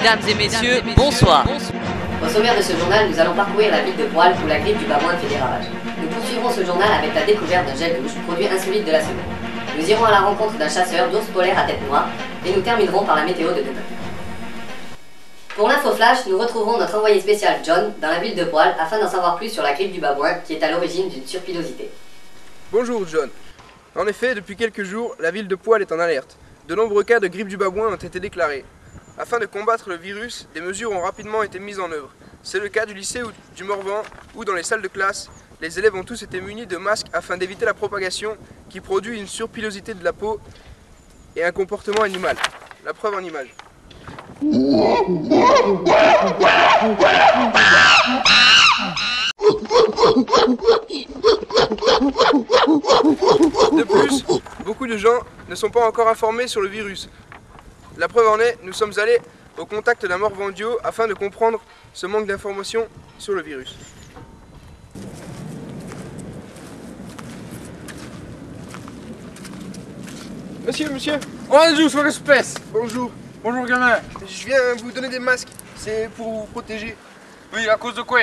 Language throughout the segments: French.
Mesdames et messieurs, bonsoir. Au sommaire de ce journal, nous allons parcourir la ville de Poil où la grippe du babouin fait des ravages. Nous poursuivrons ce journal avec la découverte d'un gel douche, produit insolite de la semaine. Nous irons à la rencontre d'un chasseur d'ours polaires à tête noire et nous terminerons par la météo de demain. Pour l'info flash, nous retrouverons notre envoyé spécial John dans la ville de Poil afin d'en savoir plus sur la grippe du babouin qui est à l'origine d'une surpilosité. Bonjour John. En effet, depuis quelques jours, la ville de Poil est en alerte. De nombreux cas de grippe du babouin ont été déclarés. Afin de combattre le virus, des mesures ont rapidement été mises en œuvre. C'est le cas du lycée ou du Morvan, où dans les salles de classe, les élèves ont tous été munis de masques afin d'éviter la propagation qui produit une surpilosité de la peau et un comportement animal. La preuve en image. De plus, beaucoup de gens ne sont pas encore informés sur le virus. La preuve en est, nous sommes allés au contact d'un morvandio afin de comprendre ce manque d'informations sur le virus. Monsieur, monsieur, Bonjour, sur l'espèce bonjour. Bonjour, gamin Je viens vous donner des masques. C'est pour vous protéger Oui, à cause de quoi?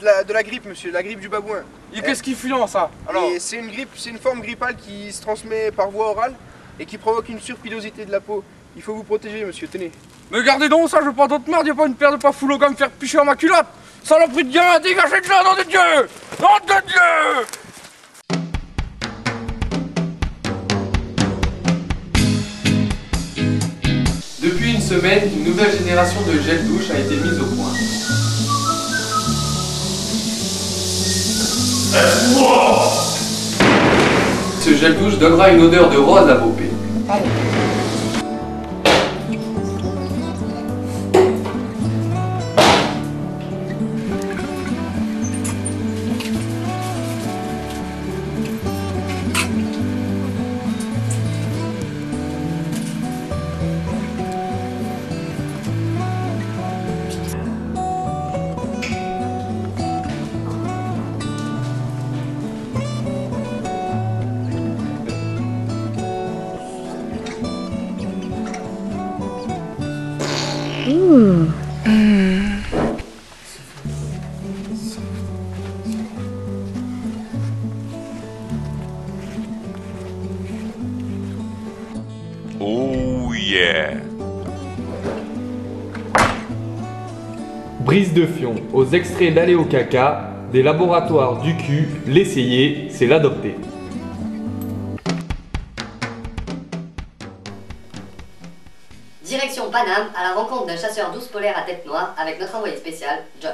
De la, de la grippe, monsieur, la grippe du babouin. Et qu'est-ce qui finance ça Alors, c'est une grippe, c'est une forme grippale qui se transmet par voie orale et qui provoque une surpilosité de la peau. Il faut vous protéger, monsieur, tenez. mais gardez donc ça, je veux pas d'autre merde, y'a pas une paire de pas gars me faire picher dans ma culotte Saloperie de gamin, dégagez de là, nom de Dieu Nom de Dieu Depuis une semaine, une nouvelle génération de gel douche a été mise au point. Ce gel douche donnera une odeur de rose à vos pets. Oh yeah! Brise de fion aux extraits d'aller au caca des laboratoires du cul, l'essayer, c'est l'adopter. Direction Paname à la rencontre d'un chasseur d'ours polaires à tête noire avec notre envoyé spécial John.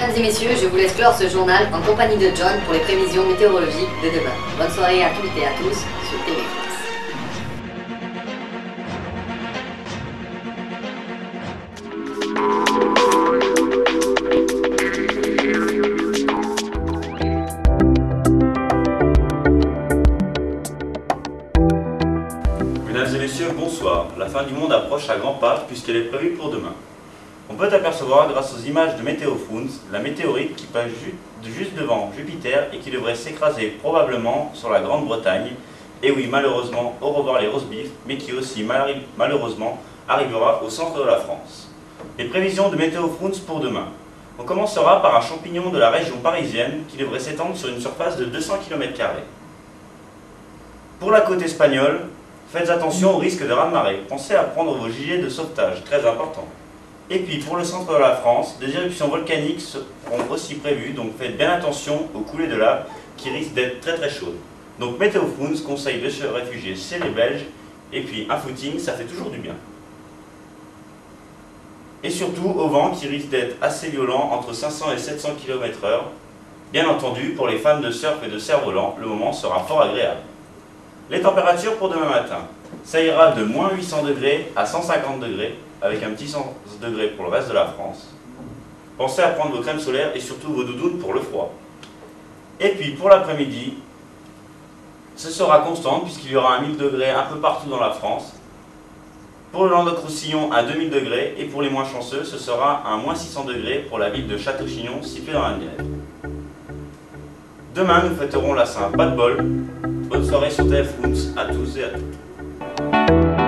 Mesdames et messieurs, je vous laisse clore ce journal en compagnie de John pour les prévisions météorologiques de demain. Bonne soirée à toutes et à tous sur TV. Mesdames et messieurs, bonsoir. La fin du monde approche à grands pas puisqu'elle est prévue pour demain. On peut apercevoir, grâce aux images de Météophones, la météorite qui passe ju- juste devant Jupiter et qui devrait s'écraser probablement sur la Grande-Bretagne. Et oui, malheureusement, au revoir les roast mais qui aussi mal- malheureusement arrivera au centre de la France. Les prévisions de Météo France pour demain. On commencera par un champignon de la région parisienne qui devrait s'étendre sur une surface de 200 km. Pour la côte espagnole, faites attention au risque de raz-de-marée. Pensez à prendre vos gilets de sauvetage, très important. Et puis pour le centre de la France, des éruptions volcaniques seront aussi prévues, donc faites bien attention aux coulées de lave qui risquent d'être très très chaudes. Donc Météo France conseille de se réfugier chez les Belges, et puis un footing, ça fait toujours du bien. Et surtout au vent qui risque d'être assez violent, entre 500 et 700 km/h. Bien entendu, pour les fans de surf et de cerf-volant, le moment sera fort agréable. Les températures pour demain matin. Ça ira de moins 800 degrés à 150 degrés, avec un petit 100 degrés pour le reste de la France. Pensez à prendre vos crèmes solaires et surtout vos doudounes pour le froid. Et puis pour l'après-midi, ce sera constant puisqu'il y aura un 1000 degrés un peu partout dans la France. Pour le Languedoc-Roussillon, à 2000 degrés. Et pour les moins chanceux, ce sera un moins 600 degrés pour la ville de Château-Chignon, située dans la Nièvre. Demain, nous fêterons la Saint. Pas de bol. Bonne soirée sur TF à tous et à toutes.